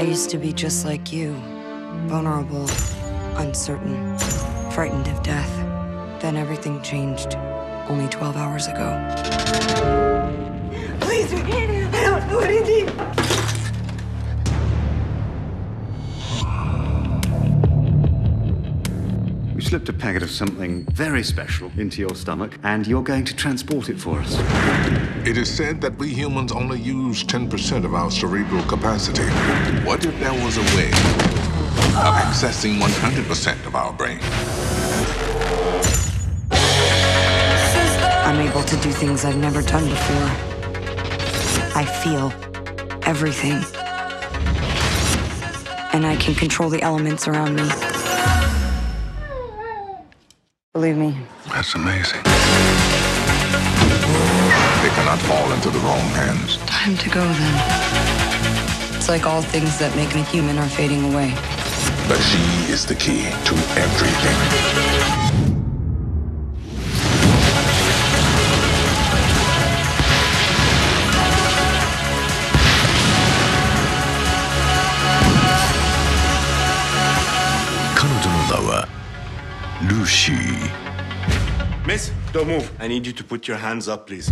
I used to be just like you vulnerable, uncertain, frightened of death. Then everything changed only 12 hours ago. Please, We slipped a packet of something very special into your stomach, and you're going to transport it for us. It is said that we humans only use 10% of our cerebral capacity. What if there was a way of accessing 100% of our brain? I'm able to do things I've never done before. I feel everything. And I can control the elements around me. Believe me, That's amazing. They cannot fall into the wrong hands. time to go then. It's like all things that make me human are fading away. But she is the key to everything. Miss, don't move. I need you to put your hands up, please.